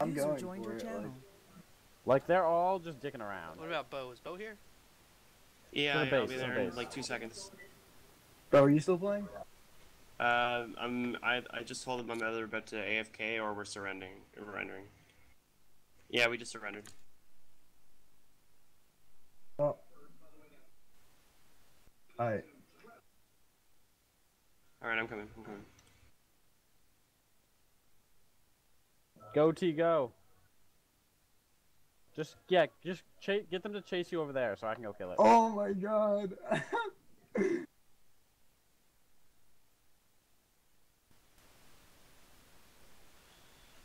I'm User going joined for your it. channel. Like, Like they're all just dicking around. What about Bo? Is Bo here? Yeah, To the yeah, I'll be to the there in base. like two seconds. bro, are you still playing? Uh, I'm. I I just told my mother about to AFK or we're surrendering. Surrendering. Yeah, we just surrendered. Oh. Alright. All right, I'm coming. I'm coming. Go T go. Just yeah, just cha- get them to chase you over there so I can go kill it. Oh my god.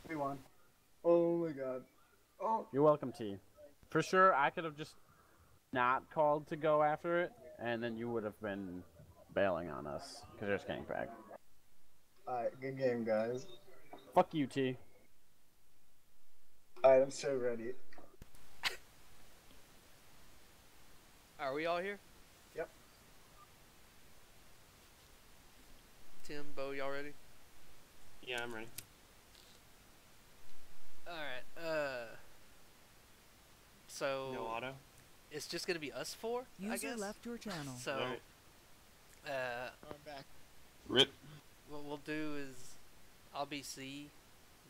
we won. Oh my god. Oh. You're welcome, T. For sure, I could have just not called to go after it, and then you would have been bailing on us because you're just getting back. Alright, good game, guys. Fuck you, T. Alright, I'm so ready. Are we all here? Yep. Tim, Bo, y'all ready? Yeah, I'm ready. Alright, uh. So. No Otto. It's just gonna be us four, I User guess? left your channel. So. Alright. Uh, I'm back. Rip. what we'll do is. I'll be C.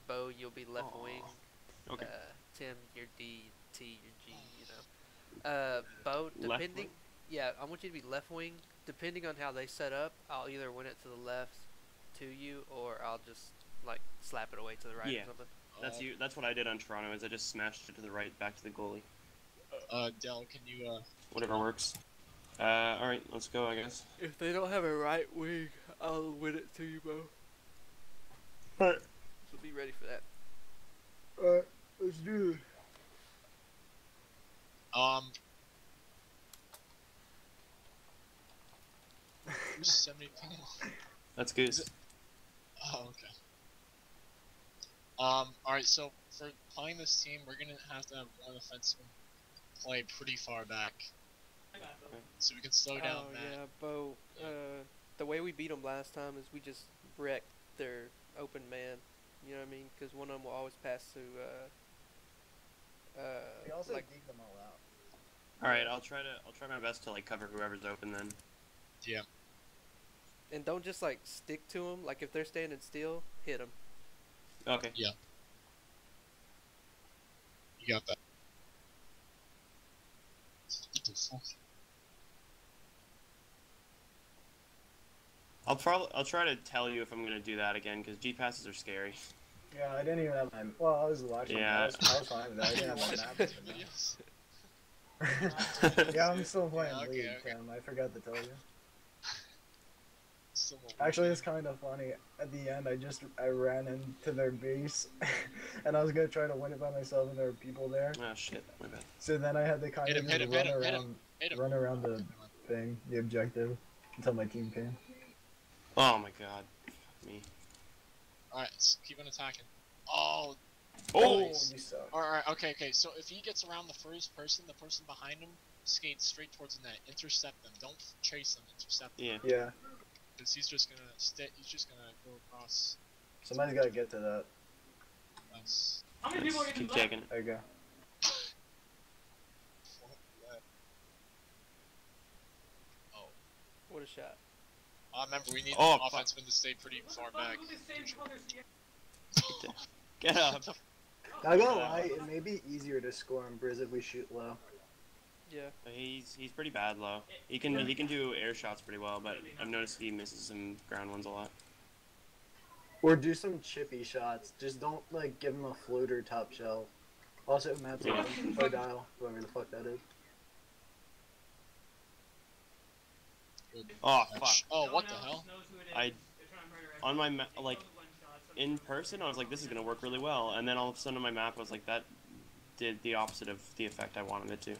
Bo, you'll be left Aw. wing. Okay. Uh, Tim, you're D. T, you're G, you know. Uh, Bo, depending. Yeah, I want you to be left wing. Depending on how they set up, I'll either win it to the left to you, or I'll just, like, slap it away to the right Yeah. or something. That's uh, you. That's what I did on Toronto. Is I just smashed it to the right, back to the goalie. Uh, Dell, can you uh? Whatever works. Uh, all right, let's go. I guess. If they don't have a right wing, I'll win it to you, Bo. Alright. So be ready for that. Alright, let's do this. Um. Who's 70 ping? That's Goose. Oh, okay. Um, alright, so for playing this team, we're gonna have to have one defenseman play pretty far back. So we can slow down oh Matt. yeah, Bo. Uh, the way we beat them last time is we just wrecked their open man. You know what I mean? Because one of them will always pass to. Uh, uh, We also like dig them all out. All right, I'll try to. I'll try my best to like cover whoever's open then. Yeah. and don't just like stick to them. Like if they're standing still, hit them. Okay. Yeah. You got that. What the fuck? I'll probably. I'll try to tell you if I'm gonna do that again because G passes are scary. Yeah, I didn't even have my. Well, I was watching. Yeah. I was, I was fine with that. I didn't have my map. open, Videos? though. yeah, I'm still playing Yeah, okay, League, okay. Tim. I forgot to tell you. Actually, it's kind of funny. At the end, I just I ran into their base, and I was gonna try to win it by myself, and there were people there. Oh shit, my bad. So then I had to kind Hit of him, him, run hit around, Hit run around the thing, the objective, until my team came. Oh my god. Me. Alright, let's keep on attacking. Oh, Oh. Nice. alright, okay, okay. So if he gets around the first person, the person behind him skates straight towards the net. Intercept them. Don't chase them. Intercept them. Yeah. Yeah, Because he's just gonna stay. He's just gonna go across. somebody's gotta get to that. Us. Let's keep taking it. There you go. Fuck that. Oh. What a shot! Uh, remember, we need Oh, the fuck. offenseman to stay pretty far back. Get up. Not gonna lie, it may be easier to score on Briz if we shoot low. Yeah. He's he's pretty bad low. He can he can do air shots pretty well, but I've noticed he misses some ground ones a lot. Or do some chippy shots. Just don't like give him a floater top shelf. Also, Matt's Yeah. open. Or dial, whoever the fuck that is. Oh fuck. Oh, what the hell? I on my ma- like in person I was like this is gonna work really well, and then all of a sudden on my map I was like that did the opposite of the effect I wanted it to.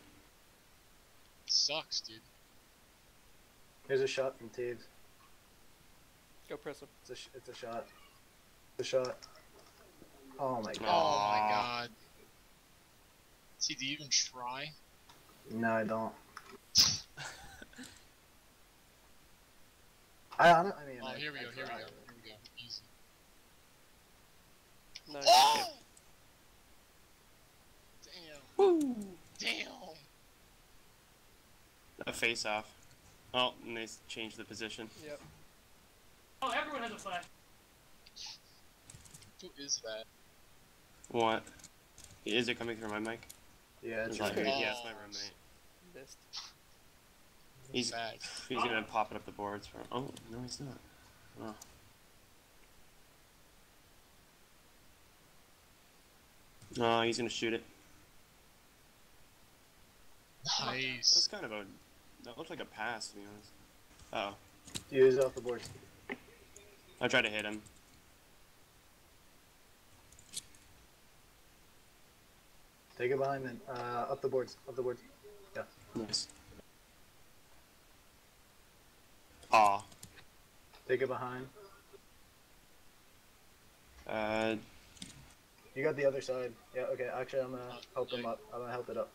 Sucks, dude. Here's a shot from Taves. Go press him. It's a, sh- it's a shot. It's a shot. Oh my god. Oh my god. See, do you even try? No, I don't. I, hon- I mean, Oh, I, here we I go, here we try. go, here we go. Easy. Nice. Oh! Damn. A face off. Oh, and they changed the position. Yep. Oh, everyone has a flash. Who is that? What? Is it coming through my mic? Yeah, it's Is that- Oh. yeah, it's my roommate. Missed. He's Bag. he's gonna pop it up the boards for. Oh no, he's not. Oh. No, he's gonna shoot it. Nice. That's kind of a. That looks like a pass, to be honest. Oh, use off the board. I tried to hit him. Take it behind and uh, up the boards. Up the boards. Yeah. Nice. Aw. Take it behind. Uh, You got the other side. Yeah. Okay. Actually, I'm gonna help them up. I'm gonna help it up.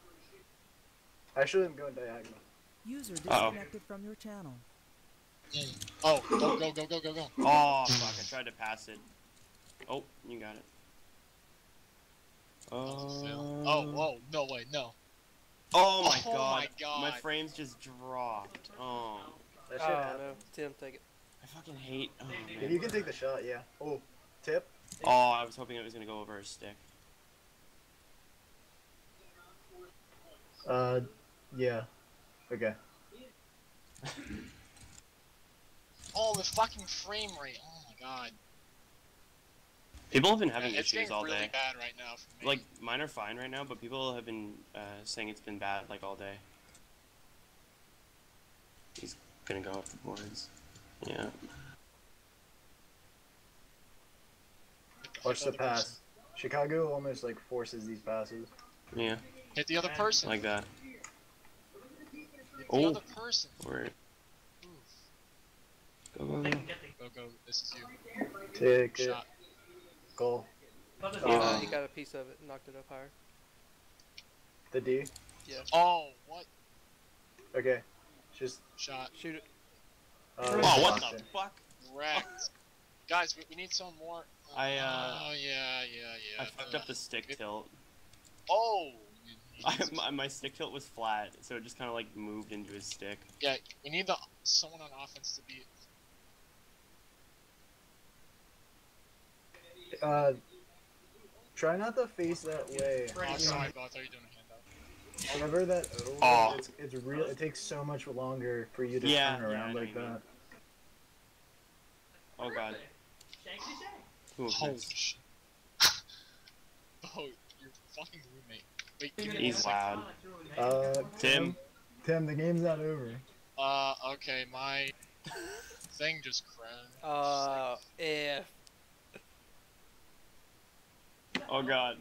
Actually, I'm going diagonal. User Uh-oh. disconnected from your channel. Oh, go, go, go, go, go, go. oh fuck! I tried to pass it. Oh, you got it. That was a fail. Uh, Oh, whoa, no way, no. Oh my Oh god. my God. My frames just dropped. Oh. That Oh should happen. no, Tim, take it. I fucking hate. Oh, If man. you can take the shot, yeah. Oh, tip. oh, I was hoping it was gonna go over his stick. Uh, yeah. Okay. Oh, the fucking frame rate. Oh my god. People have been having it's issues getting all really day. bad right now for me. Like mine are fine right now, but people have been uh, saying it's been bad like all day. He's gonna go off the boards. Yeah. Watch the pass. Chicago almost like forces these passes. Yeah. Hit the other person. Like that. Hit the Oh. other person. Or go go They go. can get the Go, go. This is you. Take it. Shot. Goal. other Oh. Uh, he got a piece of it, and knocked it up higher. The D. Yeah. Oh, what? Okay. Just. Shot. Shoot it. Uh, Oh, what the fuck? Wrecked. Guys, we, we need some more. I, uh, Oh, yeah, yeah, yeah. I fucked up the stick It- tilt. Oh! you- you I, need my, my stick tilt was flat, so it just kind of like moved into his stick. Yeah, we need the someone on offense to be. Uh, try not to face that way. Oh, sorry, Bo. I thought you were doing a handout. Whenever that O, Oh. it's, it's real. It takes so much longer for you to Yeah, turn around know like what mean. that. Oh god. Shanky shank. Ooh, Holy shit. Oh, your fucking roommate. Wait, give me He's second. loud. Uh, Tim. Tim, the game's not over. Uh, okay, my thing just crashed. Uh, F. Oh god.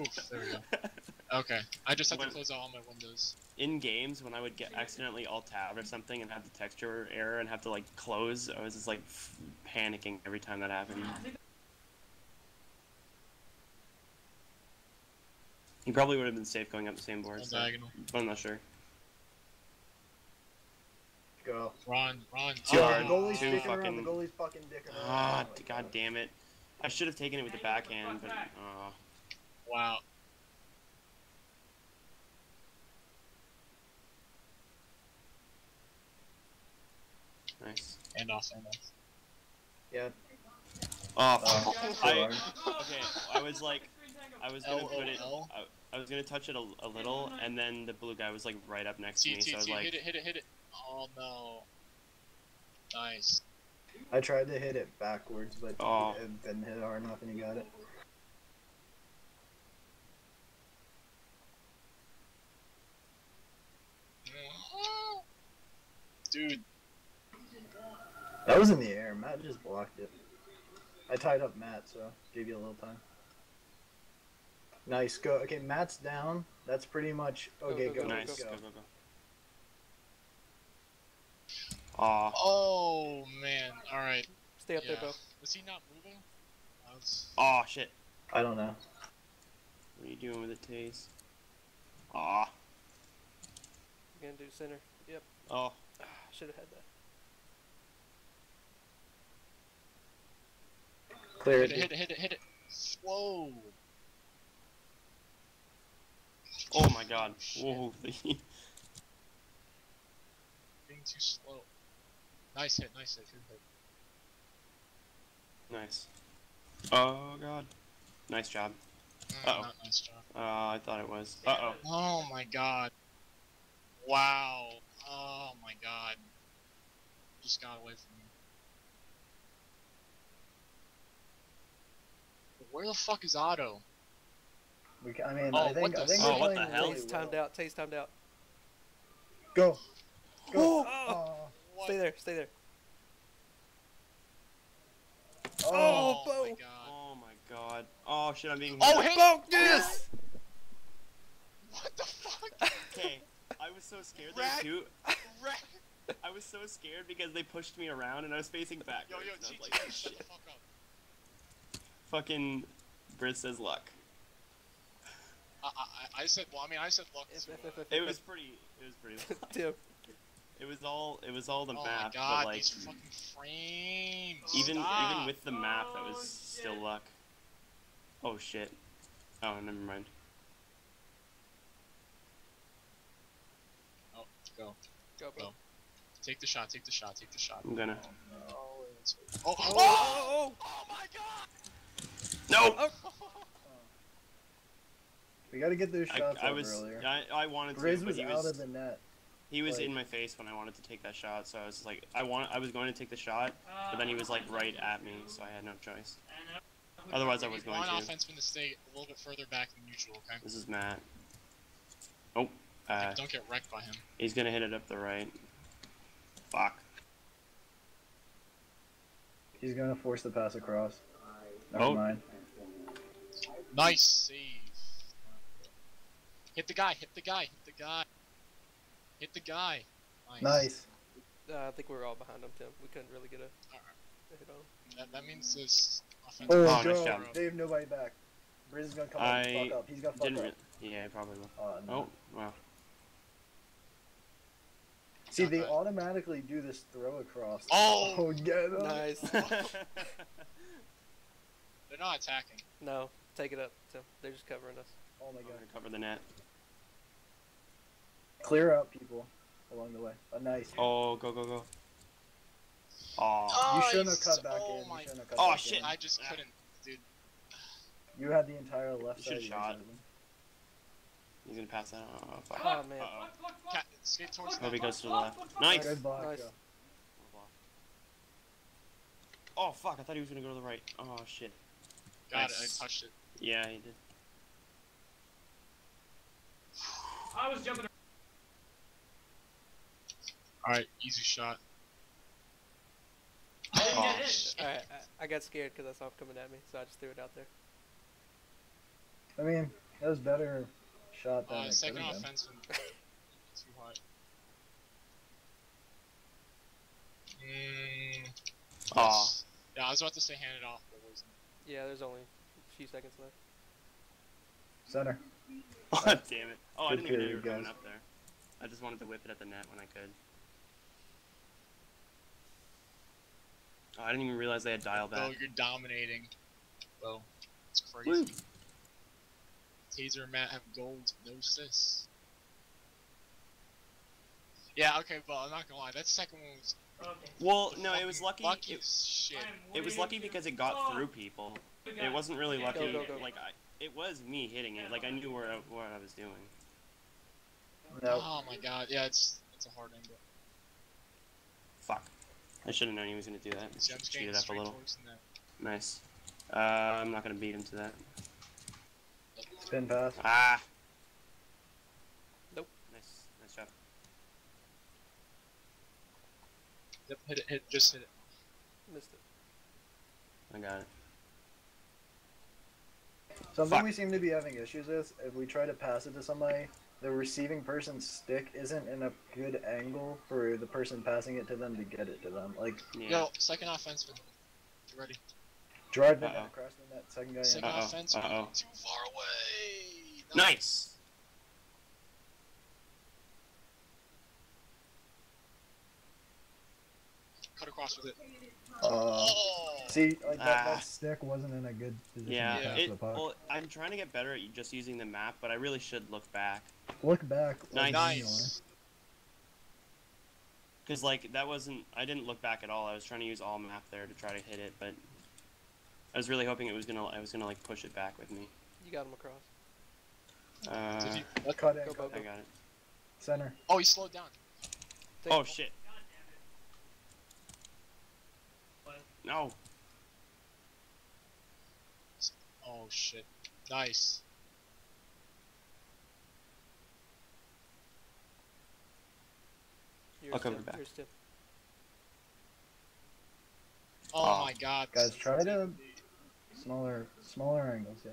Oof, there we go. Okay, I just have to close out all my windows. In games, when I would get accidentally alt tab or something and have the texture error and have to like close, I was just like f- panicking every time that happened. He probably would have been safe going up the same board, so, diagonal. but I'm not sure. Go. Run, run. Too oh, hard. the goalie's Too dicking around. fucking- The goalie's fucking dicking around. Ah, Oh my god damn it. I should have taken it with the backhand, but uh, Wow. Nice. And off, and off. Yeah. Oh, Oh, I, okay, I was like, I was gonna put it, I, I was gonna touch it a, a little, and then the blue guy was like right up next to me, T, so I was T, like, hit it, hit it, hit it. Oh no. Nice. I tried to hit it backwards, but Oh. it didn't hit hard enough, and he got it. Dude, That was in the air. Matt just blocked it. I tied up Matt, so gave you a little time. Nice. Go. Okay, Matt's down. That's pretty much. Okay, go, go. go, nice, go. go, go, go. Aw, oh man. Alright. Stay up Yeah. there, Bo. Was he not moving? I was... aw, shit. I don't know. What are you doing with the Taze? Aw, You gonna do center? Yep. oh, Should have had that. Clear Hit it. it, hit it, hit it, hit it. Whoa. oh my god. Whoa. Being too slow. Nice hit, nice hit, good hit. nice. Oh god. Nice job. Uh-oh. Not nice job. Uh, I thought it was. Uh oh. Oh my god. Wow. Oh my god. Just got away from me. Where the fuck is Otto? We I mean, Oh, I what the I think Oh, what the hell? really Taste timed well. out. Taste timed out. Go. Go. Oh! Oh. Stay there. Stay there. Oh. Oh, oh my Bo. god. Oh my god. Oh shit, I'm being. Oh, hit. hit! Yes. What the fuck? Okay. I was so scared Rat. there too. I was so scared because they pushed me around and I was facing back. Yo, yo, and I was GG, like, oh, shut shit. The fuck up. Fucking Brit says luck. I, I, I said, well, I mean, I said luck If- too. if- if- uh, It was pretty. It was pretty. luck. It was all. It was all the oh map, my god, but like these fucking frames. even Stop. even with the map, that was Oh, still luck. Oh shit. Oh, never mind. Oh, go. Go, bro. Go. Take the shot, take the shot, take the shot. I'm gonna. Oh, it's... oh, Oh, oh, oh, oh my god! No. We gotta get those shots I up was. earlier. I, I wanted to, Grizz but was he out was. of the net. He was like- in my face when I wanted to take that shot, so I was like, I want. I was going to take the shot, but then he was like right at me, so I had no choice. Otherwise, I We was need going one to. offenseman to stay a little bit further back than usual, okay? This is Matt. Oh, uh, Don't get wrecked by him. he's gonna hit it up the right. Fuck. He's gonna force the pass across. Never Oh. mind. Nice save. Hit the guy, hit the guy, hit the guy. Hit the guy. Nice. Nice. Uh, I think we were all behind him, Tim. We couldn't really get a, a hit on him. That, that means this offense. Oh, Oh, nice job. They have nobody back. Briz is gonna come up I and fuck up. He's gonna fuck Didn't. up. Yeah, probably will. Oh, no. Oh, wow. See, they that. automatically do this throw across. Oh! Oh, get him. Nice. They're not attacking. No, take it up, Tim. They're just covering us. Oh my god. gonna cover the net. Clear out people along the way. Oh, nice. Oh, go go go. Oh. You shouldn't have cut back Oh in. You my- shouldn't have cut Oh, back shit. in. I just couldn't, dude. You had the entire left You side. should've shot. He's gonna pass that. Oh, fuck. Oh, man. Uh-oh. Fuck, fuck, fuck. Cat, skate towards Kobe that. goes to the left. Nice. Good block. Nice. Joe. Oh fuck! I thought he was gonna go to the right. Oh shit. Got Nice. it, I touched it. Yeah, he did. I was jumping. Alright, easy shot. I didn't Oh, get hit. Alright, I, I got scared because I saw him coming at me, so I just threw it out there. I mean, that was better shot than Uh, it second could have been. offenseman. Too hot. Mm, Aw. Yeah, I was about to say hand it off, but it wasn't. Yeah, there's only a few seconds left. Center. Oh damn it! Oh, I didn't even know you were period, going up there. I just wanted to whip it at the net when I could. Oh, I didn't even realize they had dial oh, back. Oh, you're dominating. Well, it's Woo. crazy. Taser and Matt have gold, no assists. Yeah, okay, but I'm not gonna lie, that second one was Okay. Well, no, it was lucky. lucky It, shit. It was lucky because it got Oh, through people. We got It wasn't really lucky. go, go. Like I, it was me hitting it. Like I knew where I, what I was doing. No. Oh my god, yeah, it's it's a hard angle. Fuck. I should have known he was gonna do that. See, I'm just getting Cheated up a little. towards the net. Nice. Uh, I'm not gonna beat him to that. Spin pass. Ah. Nope. Nice, nice job. Yep, hit it, hit, just hit it. Missed it. I got it. Something Fuck. we seem to be having issues with, if we try to pass it to somebody, the receiving person's stick isn't in a good angle for the person passing it to them to get it to them. Like, Yeah. Yo, second offenseman. You ready? drive the Uh-oh. net across the net, second guy. Second Uh-oh, offenseman. uh-oh. Too far away. Nice. Cut across with it. Uh, Oh! see, like that, Ah. that stick wasn't in a good position Yeah, to pass it, the puck. well, I'm trying to get better at just using the map, but I really should look back. Look back. like, Nice. Nice. Because, like, that wasn't. I didn't look back at all. I was trying to use all map there to try to hit it, but. I was really hoping it was gonna. I was gonna, like, push it back with me. You got him across. Uh, Did he, what? Cut in, Go, cut Bobo. I got it. Center. Oh, he slowed down. Take Oh, shit. What? No. Oh shit. Nice. Yours I'll cover too, back. Oh Oh. my god. Guys, try to smaller, smaller angles, yeah.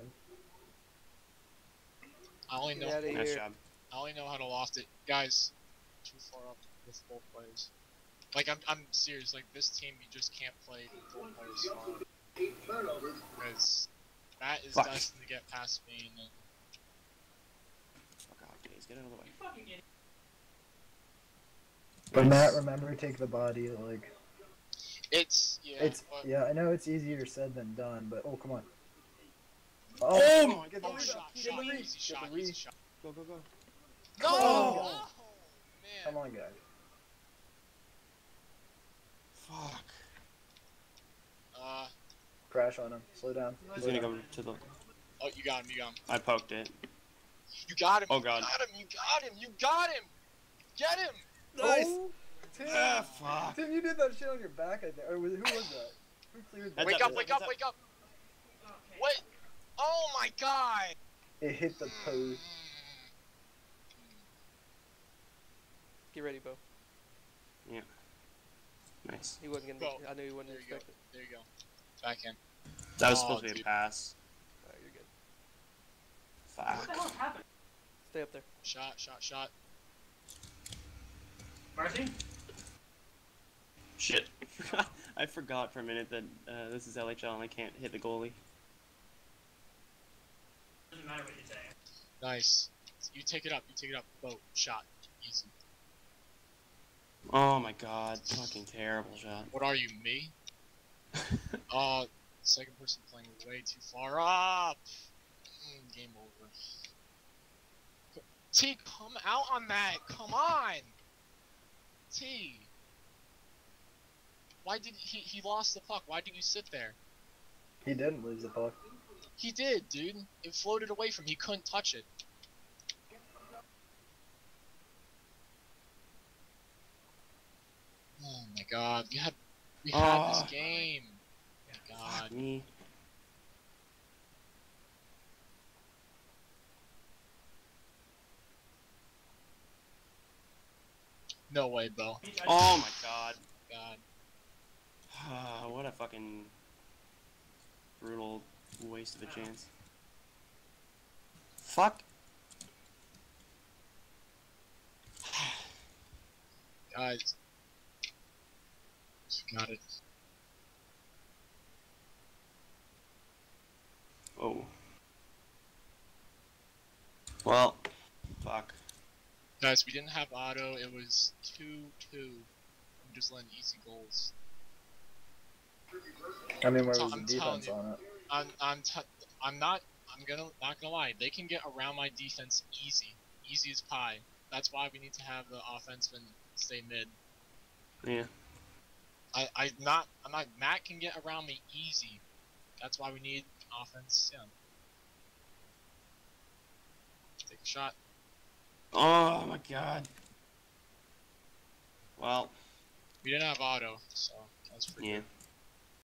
I only know. Get outta Nice here. job. I only know how to loft it, guys. Too far up with both players. Like I'm, I'm serious. Like this team, you just can't play with both players far up. Because Matt is Fuck. destined to get past me, and then Fuck off, Gaze. Get out of the way. You fucking idiot. But Matt, remember, take the body. Like it's yeah. it's but- yeah. I know it's easier said than done, but oh come on. Oh, oh my Get Oh, the shot, get shot, the reach, get shot, the reach. shot. Go, go, go. No! Oh. Oh, man. Come on, guys. Fuck. Uh, Crash on him. Slow down. He's Slow gonna go to the. oh, you got him, you got him. I poked it. You got him. Oh, god. you got him, you got him, you got him! Get him! Oh, Tim, Ah, fuck. Tim, you did that shit on your back, I think. Or was, who was that? Who cleared that? Wake up, up, wake up, up, wake up! What? Oh my god! It hit the post. Get ready, Bo. Nice. He wasn't gonna. Bo, I knew he wasn't There you go. There you go. Back in. That was Oh, supposed to be a pass. Alright, you're good. What the hell is happening? Stay up there. Shot, shot, shot. Marcy? Shit. I forgot for a minute that uh, this is LHL and I can't hit the goalie. Doesn't matter what you say. Nice. You take it up, you take it up. Boat, shot. Easy. Oh my god. Fucking terrible shot. What are you, me? Uh, second person playing way too far up. Mm, game over. T, come out on that. Come on. T. Why did he? He lost the puck. Why did you sit there? He didn't lose the puck. He did, dude. It floated away from. He couldn't touch it. Oh my god, we had we had this game. My god. Me. No way, Bo. Oh my god. God. Ah, what a fucking brutal waste of a chance. Fuck. Guys. Got it. Oh. Well, fuck. Guys, we didn't have Otto. It was 2 2. I'm just letting easy goals. I mean, where So was the I'm telling defense you. on it? I'm I'm t- I'm not I'm gonna not gonna lie. They can get around my defense easy, easy as pie. That's why we need to have the offenseman stay mid. Yeah. I I not I'm not Matt can get around me easy. That's why we need offense. Yeah. Take a shot. Oh my god. Well, We didn't have Otto, so that's pretty yeah. good.